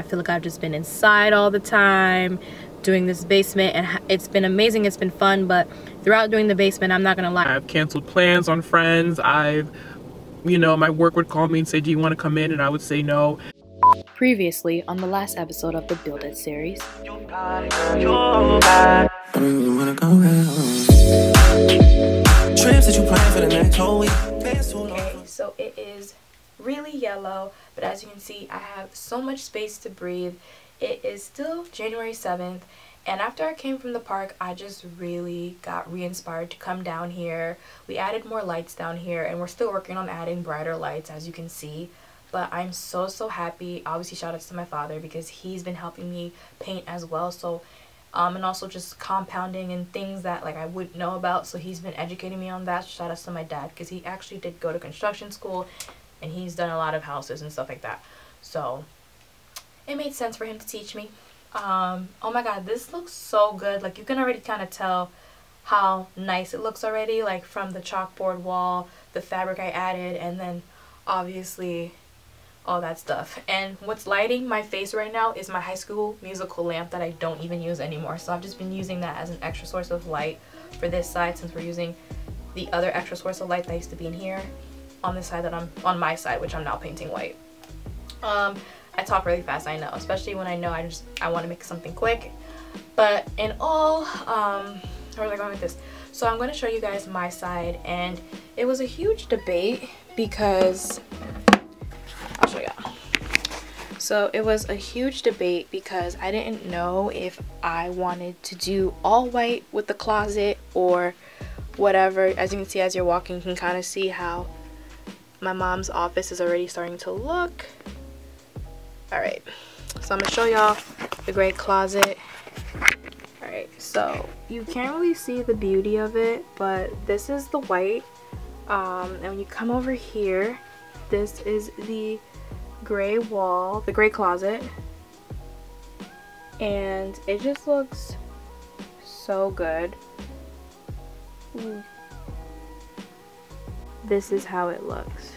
I feel like I've just been inside all the time doing this basement and it's been amazing it's been fun but throughout doing the basement I'm not gonna lie. I've canceled plans on friends I've you know my work would call me and say do you want to come in? And I would say no. Previously on the last episode of the Build It series. Okay so it is really yellow but as you can see I have so much space to breathe. It is still January 7th and after I came from the park I just really got re-inspired to come down here. We added more lights down here and we're still working on adding brighter lights as you can see. But I'm so so happy. Obviously shout out to my father because he's been helping me paint as well. So um, and also just compounding and things that like I wouldn't know about. So he's been educating me on that. Shout out to my dad because he actually did go to construction school and he's done a lot of houses and stuff like that. So it made sense for him to teach me. Um, oh my god, this looks so good. Like you can already kind of tell how nice it looks already, like from the chalkboard wall, the fabric I added, and then obviously all that stuff. And what's lighting my face right now is my high school musical lamp that I don't even use anymore. So I've just been using that as an extra source of light for this side since we're using the other extra source of light that used to be in here on the side that I'm on my side which I'm now painting white. Um I talk really fast I know especially when I know I just I want to make something quick. But in all um where was I going with this? So I'm going to show you guys my side and it was a huge debate because I'll show y'all. So it was a huge debate because I didn't know if I wanted to do all white with the closet or whatever. As you can see as you're walking you can kind of see how my mom's office is already starting to look. Alright, so I'm to show y'all the great closet. Alright, so you can't really see the beauty of it, but this is the white. Um, and when you come over here, this is the gray wall, the gray closet. And it just looks so good. This is how it looks.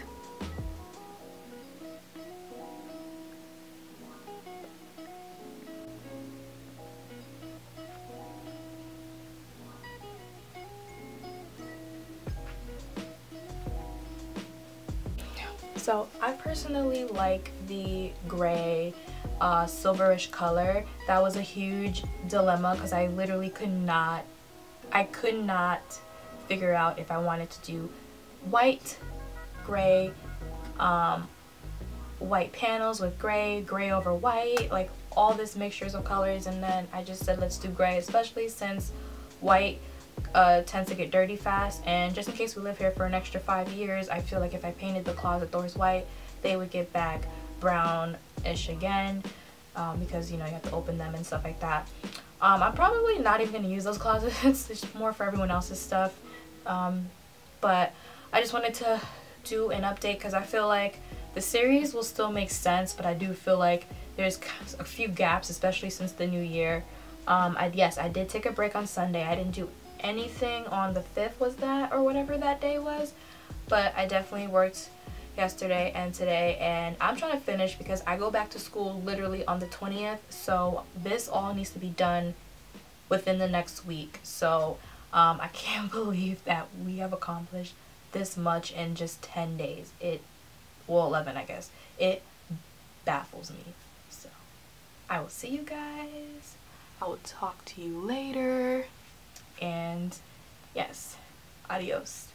So I personally like the gray uh, silverish color. That was a huge dilemma because I literally could not, I could not figure out if I wanted to do white, gray, um, white panels with gray, gray over white, like all this mixtures of colors. And then I just said let's do gray especially since white uh, tends to get dirty fast. And just in case we live here for an extra five years I feel like if I painted the closet doors white they would get back brownish again um, because you know you have to open them and stuff like that. Um, I'm probably not even going to use those closets, it's more for everyone else's stuff. Um, but I just wanted to do an update because I feel like the series will still make sense, but I do feel like there's a few gaps, especially since the new year. Um, I, yes, I did take a break on Sunday. I didn't do anything on the 5th, was that, or whatever that day was. But I definitely worked yesterday and today, and I'm trying to finish because I go back to school literally on the 20th. So this all needs to be done within the next week. So um, I can't believe that we have accomplished this much in just 10 days. It, well, 11, I guess. It baffles me. So, I will see you guys. I will talk to you later. And, yes, adios.